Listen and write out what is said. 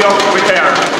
Julio Guiterre.